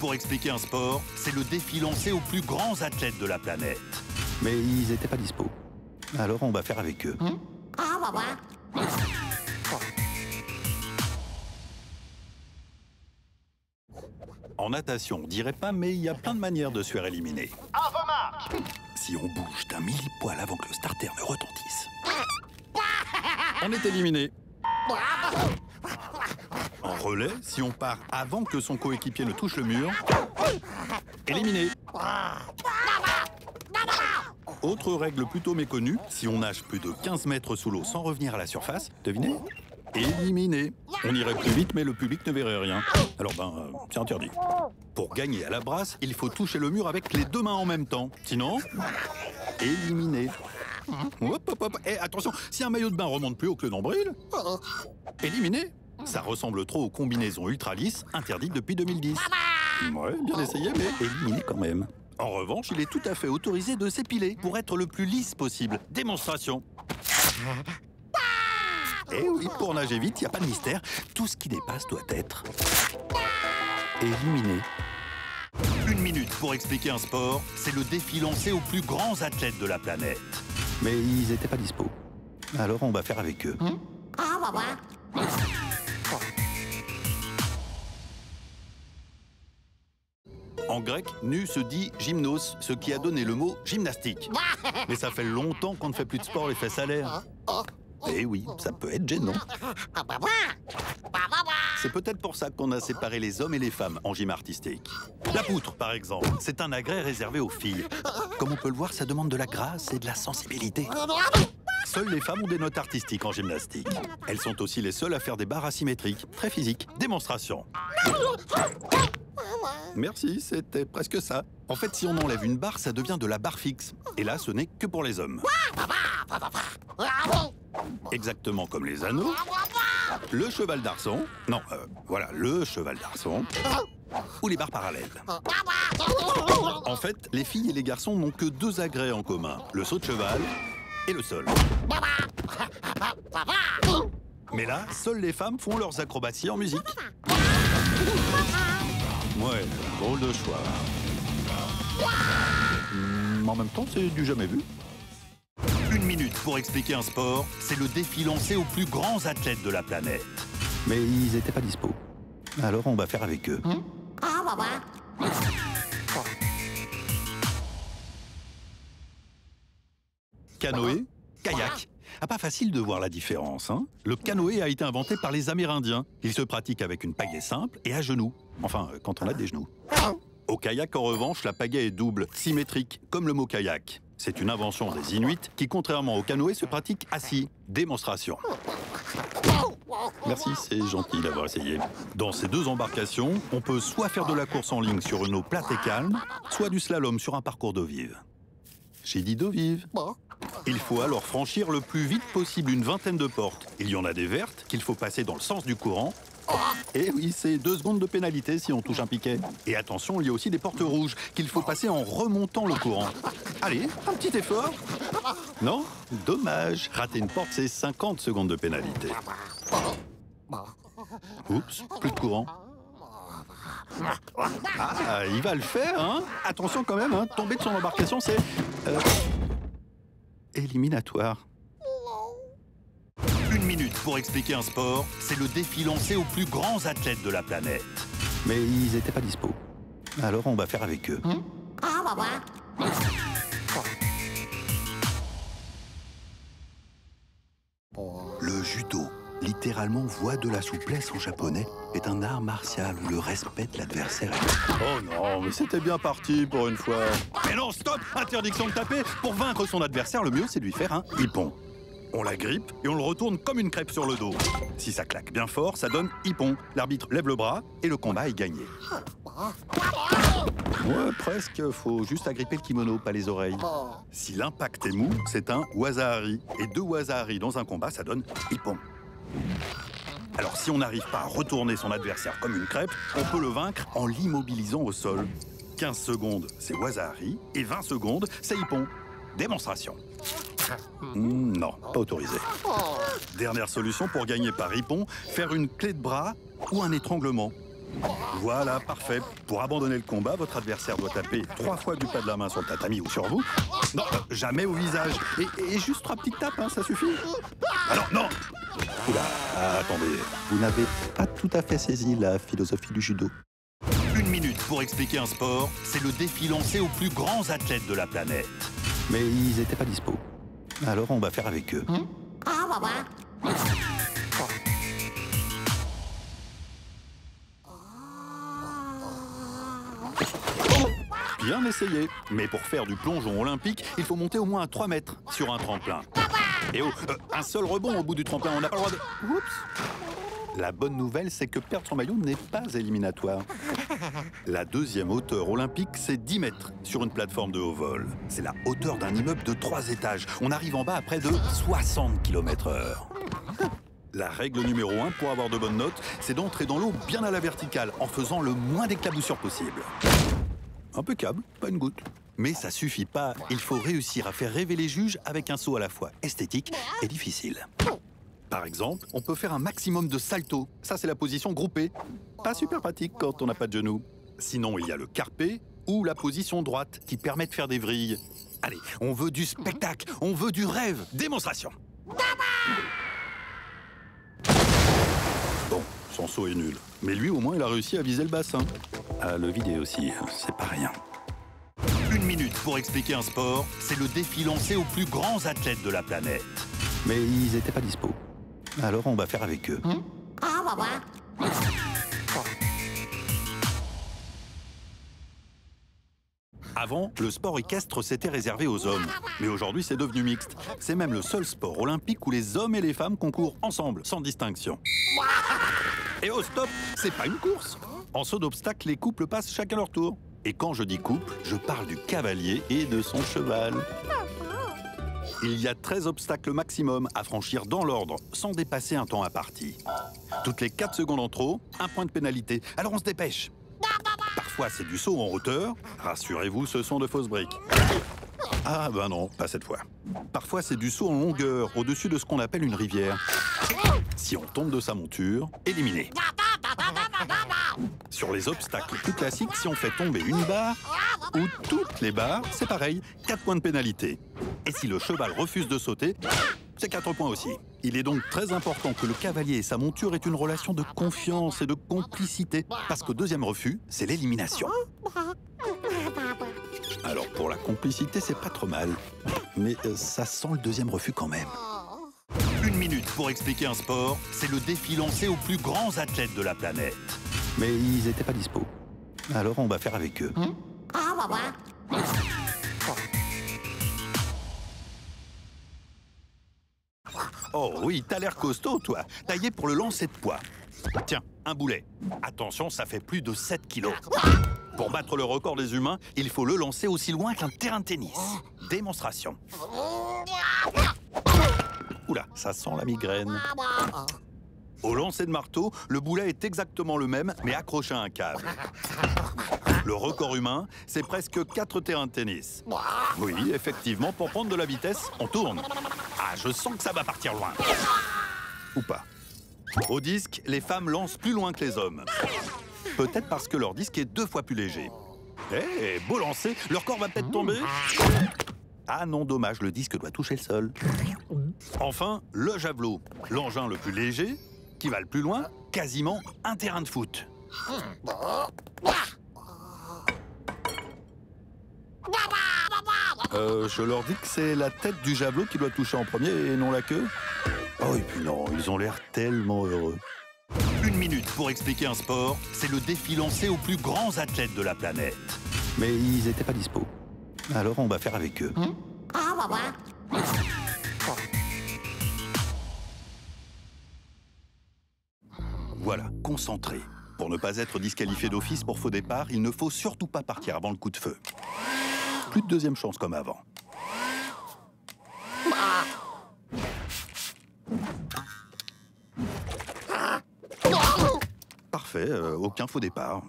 pour expliquer un sport, c'est le défi lancé aux plus grands athlètes de la planète. Mais ils n'étaient pas dispo. Alors on va faire avec eux. En natation, on dirait pas, mais il y a plein de manières de se faire éliminer. Si on bouge d'un millipoil avant que le starter ne retentisse, on est éliminé. En relais, si on part avant que son coéquipier ne touche le mur, éliminé. Autre règle plutôt méconnue, si on nage plus de 15 mètres sous l'eau sans revenir à la surface, devinez Éliminé. On irait plus vite, mais le public ne verrait rien. Alors ben, euh, c'est interdit. Pour gagner à la brasse, il faut toucher le mur avec les deux mains en même temps. Sinon, éliminé. Hop, hop, hop. Et attention, si un maillot de bain remonte plus haut que le nombril, éliminé. Ça ressemble trop aux combinaisons ultra lisses interdites depuis 2010. Ouais, bien essayé, mais éliminé quand même. En revanche, il est tout à fait autorisé de s'épiler pour être le plus lisse possible. Démonstration. Eh oui, pour nager vite, il n'y a pas de mystère. Tout ce qui dépasse doit être éliminé. Une minute pour expliquer un sport, c'est le défi lancé aux plus grands athlètes de la planète. Mais ils n'étaient pas dispo. Alors on va faire avec eux. En grec, nu se dit gymnos, ce qui a donné le mot gymnastique. Mais ça fait longtemps qu'on ne fait plus de sport les fesses à l'air. Eh oui, ça peut être gênant. C'est peut-être pour ça qu'on a séparé les hommes et les femmes en gym artistique. La poutre, par exemple, c'est un agrès réservé aux filles. Comme on peut le voir, ça demande de la grâce et de la sensibilité. Seules les femmes ont des notes artistiques en gymnastique. Elles sont aussi les seules à faire des barres asymétriques, très physiques. Démonstration. Merci, c'était presque ça. En fait, si on enlève une barre, ça devient de la barre fixe. Et là, ce n'est que pour les hommes. Exactement comme les anneaux. Le cheval d'arçon. Non, euh, voilà, le cheval d'arçon. Ou les barres parallèles. En fait, les filles et les garçons n'ont que deux agrès en commun. Le saut de cheval le sol. Mais là, seules les femmes font leurs acrobaties en musique. Ouais, drôle de choix. En même temps, c'est du jamais vu. Une minute pour expliquer un sport, c'est le défi lancé aux plus grands athlètes de la planète. Mais ils n'étaient pas dispo. Alors on va faire avec eux. Canoë, kayak. Ah, pas facile de voir la différence. Hein le canoë a été inventé par les Amérindiens. Il se pratique avec une pagaie simple et à genoux. Enfin, euh, quand on a des genoux. Au kayak, en revanche, la pagaie est double, symétrique, comme le mot kayak. C'est une invention des Inuits qui, contrairement au canoë, se pratique assis. Démonstration. Merci, c'est gentil d'avoir essayé. Dans ces deux embarcations, on peut soit faire de la course en ligne sur une eau plate et calme, soit du slalom sur un parcours d'eau vive. J'ai dit d'eau vive. Il faut alors franchir le plus vite possible une vingtaine de portes. Il y en a des vertes qu'il faut passer dans le sens du courant. Et oui, c'est deux secondes de pénalité si on touche un piquet. Et attention, il y a aussi des portes rouges qu'il faut passer en remontant le courant. Allez, un petit effort. Non Dommage. Rater une porte, c'est 50 secondes de pénalité. Oups, plus de courant. Ah, il va le faire, hein Attention quand même, hein tomber de son embarcation, c'est... euh, éliminatoire. Une minute pour expliquer un sport, c'est le défi lancé aux plus grands athlètes de la planète. Mais ils n'étaient pas dispo. Alors on va faire avec eux. Le judo, littéralement voix de la souplesse en japonais, est un art martial où le respect de l'adversaire est... Oh non, mais c'était bien parti pour une fois. Mais non, stop Interdiction de taper Pour vaincre son adversaire, le mieux c'est de lui faire un hippon. On la grippe et on le retourne comme une crêpe sur le dos. Si ça claque bien fort, ça donne hippon. L'arbitre lève le bras et le combat est gagné. Ouais, presque. Faut juste agripper le kimono, pas les oreilles. Si l'impact est mou, c'est un wazahari. Et deux wazahari dans un combat, ça donne hippon. Alors si on n'arrive pas à retourner son adversaire comme une crêpe, on peut le vaincre en l'immobilisant au sol. 15 secondes, c'est wazahari. Et 20 secondes, c'est hippon. Démonstration. Hmm, non, pas autorisé. Dernière solution pour gagner par hippon, faire une clé de bras ou un étranglement. Voilà, parfait. Pour abandonner le combat, votre adversaire doit taper trois fois du pas de la main sur le tatami ou sur vous. Non, euh, jamais au visage. Et, juste trois petites tapes, hein, ça suffit. Alors, non Oula, ah, attendez. Vous n'avez pas tout à fait saisi la philosophie du judo. Une minute pour expliquer un sport, c'est le défi lancé aux plus grands athlètes de la planète. Mais ils n'étaient pas dispo. Alors on va faire avec eux. Bien essayé. Mais pour faire du plongeon olympique, il faut monter au moins à 3 mètres sur un tremplin. Oh, euh, un seul rebond au bout du tremplin, on n'a pas le droit de... Oups La bonne nouvelle, c'est que perdre son maillot n'est pas éliminatoire. La deuxième hauteur olympique, c'est 10 mètres sur une plateforme de haut vol. C'est la hauteur d'un immeuble de 3 étages. On arrive en bas à près de 60 km heure. La règle numéro 1 pour avoir de bonnes notes, c'est d'entrer dans l'eau bien à la verticale en faisant le moins d'éclaboussures possible. Impeccable, pas une goutte. Mais ça suffit pas, il faut réussir à faire rêver les juges avec un saut à la fois esthétique et difficile. Par exemple, on peut faire un maximum de salto. Ça, c'est la position groupée. Pas super pratique quand on n'a pas de genoux. Sinon, il y a le carpé ou la position droite qui permet de faire des vrilles. Allez, on veut du spectacle, on veut du rêve. Démonstration. Bon, son saut est nul. Mais lui, au moins, il a réussi à viser le bassin. À le vider aussi, c'est pas rien. Une minute pour expliquer un sport, c'est le défi lancé aux plus grands athlètes de la planète. Mais ils n'étaient pas dispo. Alors on va faire avec eux. Avant, le sport équestre s'était réservé aux hommes. Mais aujourd'hui, c'est devenu mixte. C'est même le seul sport olympique où les hommes et les femmes concourent ensemble, sans distinction. Et au stop, c'est pas une course. En saut d'obstacle, les couples passent chacun leur tour. Et quand je dis couple, je parle du cavalier et de son cheval. Il y a 13 obstacles maximum à franchir dans l'ordre, sans dépasser un temps imparti. Toutes les 4 secondes en trop, un point de pénalité. Alors on se dépêche. Parfois c'est du saut en hauteur. Rassurez-vous, ce sont de fausses briques. Ah ben non, pas cette fois. Parfois c'est du saut en longueur, au-dessus de ce qu'on appelle une rivière. Si on tombe de sa monture, éliminé. Sur les obstacles plus classiques, si on fait tomber une barre ou toutes les barres, c'est pareil, 4 points de pénalité. Et si le cheval refuse de sauter, c'est 4 points aussi. Il est donc très important que le cavalier et sa monture aient une relation de confiance et de complicité, parce qu'au deuxième refus, c'est l'élimination. Alors pour la complicité, c'est pas trop mal. Mais euh, ça sent le deuxième refus quand même. Une minute pour expliquer un sport, c'est le défi lancé aux plus grands athlètes de la planète. Mais ils n'étaient pas dispo. Alors on va faire avec eux. Oh oui, t'as l'air costaud, toi. Taillé pour le lancer de poids. Tiens, un boulet. Attention, ça fait plus de 7 kilos. Pour battre le record des humains, il faut le lancer aussi loin qu'un terrain de tennis. Démonstration. Oula, ça sent la migraine. Au lancer de marteau, le boulet est exactement le même, mais accroché à un câble. Le record humain, c'est presque 4 terrains de tennis. Oui, effectivement, pour prendre de la vitesse, on tourne. Ah, je sens que ça va partir loin. Ou pas. Au disque, les femmes lancent plus loin que les hommes. Peut-être parce que leur disque est deux fois plus léger. Eh, beau lancer, leur corps va peut-être tomber Ah non, dommage, le disque doit toucher le sol. Enfin, le javelot, l'engin le plus léger, qui va le plus loin, quasiment un terrain de foot. Euh, je leur dis que c'est la tête du javelot qui doit toucher en premier et non la queue. Oh, et puis non, ils ont l'air tellement heureux. Une minute pour expliquer un sport, c'est le défi lancé aux plus grands athlètes de la planète. Mais ils n'étaient pas dispo. Alors on va faire avec eux. Voilà, concentré. Pour ne pas être disqualifié d'office pour faux départ, il ne faut surtout pas partir avant le coup de feu. Plus de deuxième chance comme avant. Parfait, euh, aucun faux départ.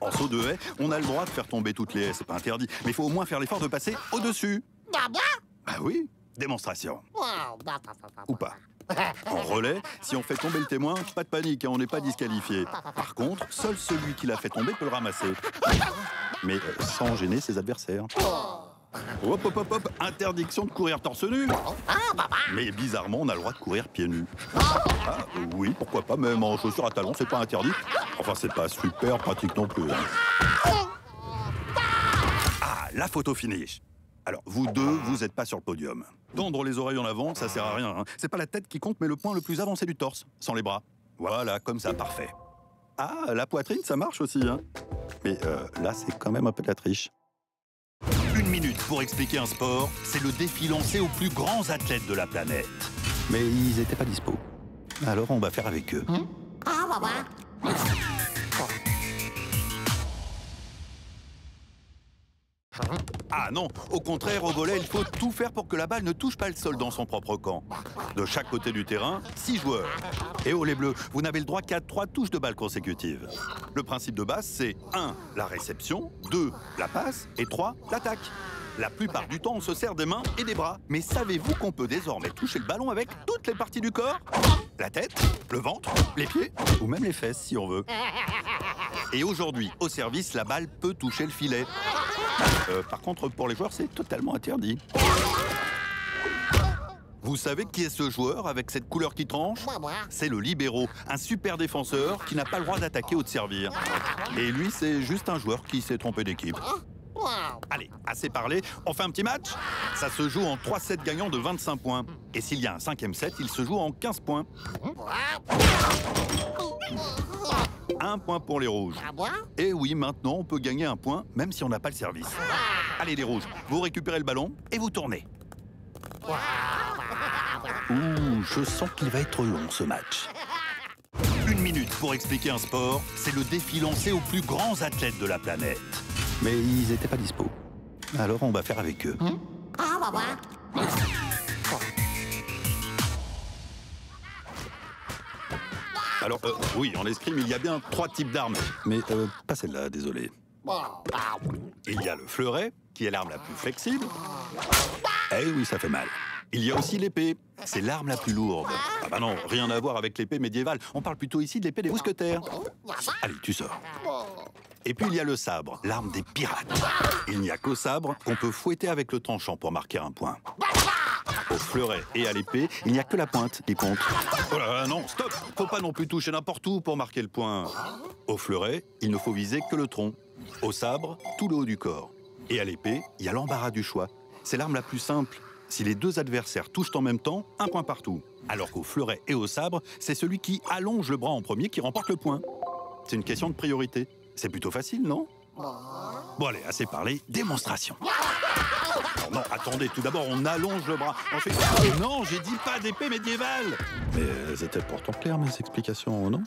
En saut de haie, on a le droit de faire tomber toutes les haies, c'est pas interdit. Mais il faut au moins faire l'effort de passer au-dessus. Bah oui, démonstration. Ou pas. En relais, si on fait tomber le témoin, pas de panique, hein, on n'est pas disqualifié. Par contre, seul celui qui l'a fait tomber peut le ramasser. Mais euh, sans gêner ses adversaires. Hop, hop, hop, hop, interdiction de courir torse nu. Mais bizarrement, on a le droit de courir pieds nus. Ah, oui, pourquoi pas, même en chaussures à talons, c'est pas interdit. Enfin, c'est pas super pratique non plus. hein. Ah, la photo finish. Alors, vous deux, vous n'êtes pas sur le podium. Tendre les oreilles en avant, ça sert à rien. hein. C'est pas la tête qui compte, mais le point le plus avancé du torse, sans les bras. Voilà, comme ça, parfait. Ah, la poitrine, ça marche aussi. Hein. Mais euh, là, c'est quand même un peu de la triche. Une minute pour expliquer un sport, c'est le défi lancé aux plus grands athlètes de la planète. Mais ils n'étaient pas dispo. Alors on va faire avec eux. Ah non, au contraire, au volet, il faut tout faire pour que la balle ne touche pas le sol dans son propre camp. De chaque côté du terrain, six joueurs. Et oh les bleus, vous n'avez le droit qu'à trois touches de balle consécutives. Le principe de base, c'est 1. La réception, 2. La passe et 3. L'attaque. La plupart du temps, on se sert des mains et des bras. Mais savez-vous qu'on peut désormais toucher le ballon avec toutes les parties du corps? La tête, le ventre, les pieds ou même les fesses si on veut. Et aujourd'hui, au service, la balle peut toucher le filet. Euh, par contre, pour les joueurs, c'est totalement interdit. Vous savez qui est ce joueur avec cette couleur qui tranche C'est le libéraux, un super défenseur qui n'a pas le droit d'attaquer ou de servir. Et lui, c'est juste un joueur qui s'est trompé d'équipe. Allez, assez parlé, on fait un petit match Ça se joue en 3 sets gagnants de 25 points. Et s'il y a un cinquième set, il se joue en 15 points. Un point pour les rouges. Et oui, maintenant, on peut gagner un point, même si on n'a pas le service. Allez, les rouges, vous récupérez le ballon et vous tournez. Ouh, je sens qu'il va être long, ce match. Une minute pour expliquer un sport, c'est le défi lancé aux plus grands athlètes de la planète. Mais ils n'étaient pas dispo. Alors on va faire avec eux. Alors, euh, oui, en escrime, il y a bien trois types d'armes. Mais euh, pas celle-là, désolé. Il y a le fleuret, qui est l'arme la plus flexible. Eh oui, ça fait mal. Il y a aussi l'épée. C'est l'arme la plus lourde. Ah bah non, rien à voir avec l'épée médiévale. On parle plutôt ici de l'épée des mousquetaires. Allez, tu sors. Et puis il y a le sabre, l'arme des pirates. Il n'y a qu'au sabre qu'on peut fouetter avec le tranchant pour marquer un point. Au fleuret et à l'épée, il n'y a que la pointe qui compte. Oh non, stop Faut pas non plus toucher n'importe où pour marquer le point. Au fleuret, il ne faut viser que le tronc. Au sabre, tout le haut du corps. Et à l'épée, il y a l'embarras du choix. C'est l'arme la plus simple. Si les deux adversaires touchent en même temps, un point partout. Alors qu'au fleuret et au sabre, c'est celui qui allonge le bras en premier qui remporte le point. C'est une question de priorité. C'est plutôt facile, non? Bon allez, assez parlé, démonstration. Alors non, attendez, tout d'abord on allonge le bras. Ensuite, Oh non, j'ai dit pas d'épée médiévale Mais euh, c'était pourtant clair mes explications, non?